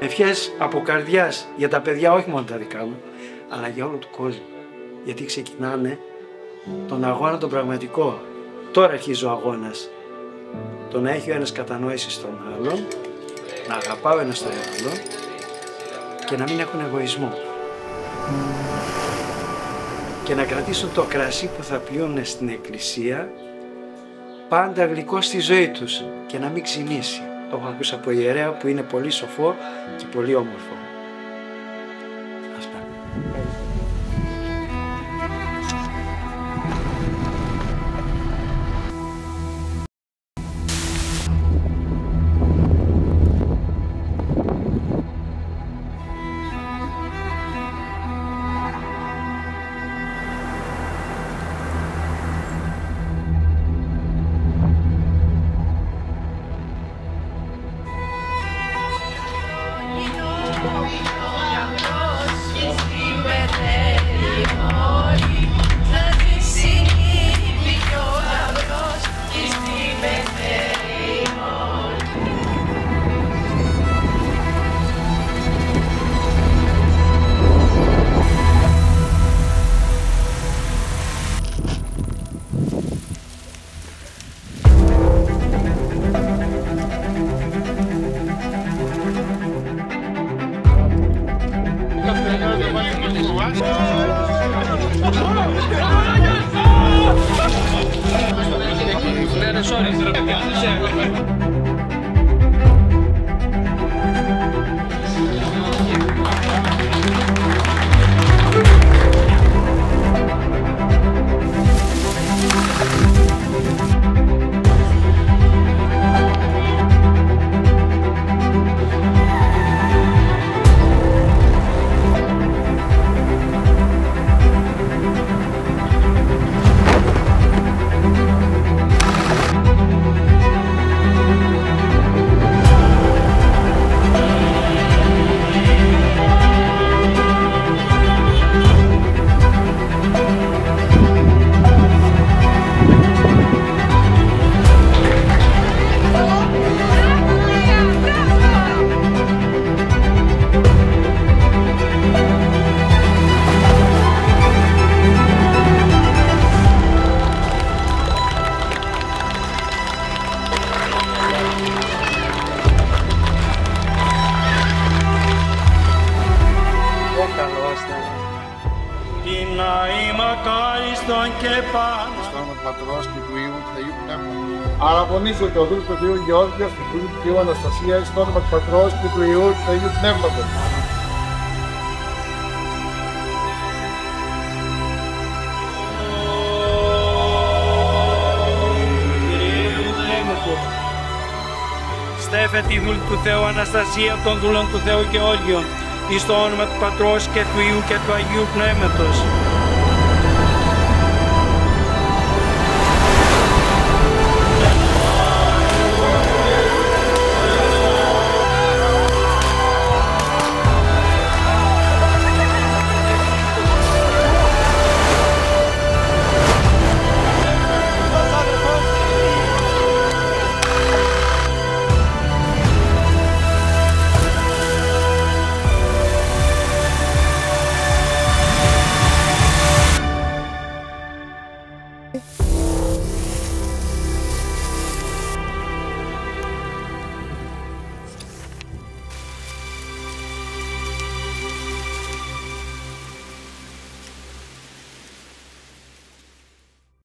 ευχές από καρδιάς για τα παιδιά, όχι μόνο τα δικά μου, αλλά για όλο του κόσμου. Γιατί ξεκινάνε τον αγώνα τον πραγματικό. Τώρα αρχίζει ο αγώνας. Το να έχει ο ένας κατανόηση στον άλλον, να αγαπάω ένα τον άλλο και να μην έχουν εγωισμό. Και να κρατήσουν το κρασί που θα πιούν στην εκκλησία πάντα γλυκό στη ζωή τους και να μην ξυνήσει. Το έχω ακούσει από ιερέα που είναι πολύ σοφό και πολύ όμορφο. Αυτά. Хорошо, не заработали. Ο καλός θα Την αήμα κάλιστον και πάνω. Στο όνομα του Πατρός και του Υιού και του Αγίου Πνεύματος. Αναπονίζω και ο δούλος του Θεού Γεώργιος και του δούλου του Θεού Αναστασίας στο όνομα του Πατρός και του Υιού και του Αγίου Πνεύματος. Στέφε τη δούλη του Θεού Αναστασία των δούλων του Θεού και όλιων. Εις το όνομα του Πατρός και του Υιού και του Αγίου Πνεύματος. Bye.